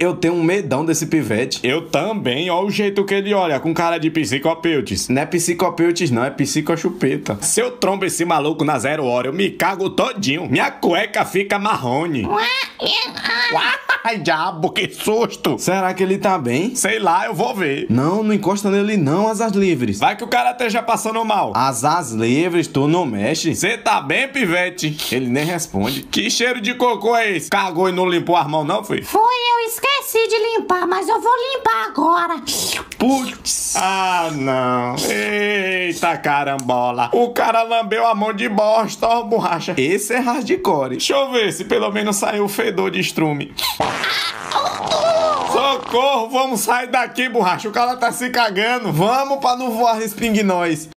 Eu tenho um medão desse pivete. Eu também, ó o jeito que ele olha, com cara de psicopeutis. Não é psicopeutis, não, é psicochupeta. Se eu trombo esse maluco na zero hora, eu me cago todinho. Minha cueca fica marrone. Ai, diabo, que susto! Será que ele tá bem? Sei lá, eu vou ver. Não, não encosta nele não, asas livres. Vai que o cara esteja passando mal. Asas livres, tu não mexe. Você tá bem, pivete? Ele nem responde. Que cheiro de cocô é esse? Cagou e não limpou as mãos não, foi? Foi, esqueci de limpar, mas eu vou limpar agora. Putz. Ah, não. Eita carambola. O cara lambeu a mão de bosta, ó, borracha. Esse é hardcore. Deixa eu ver se pelo menos saiu o fedor de estrume. Socorro, vamos sair daqui, borracha. O cara tá se cagando. Vamos pra não voar respingue nós.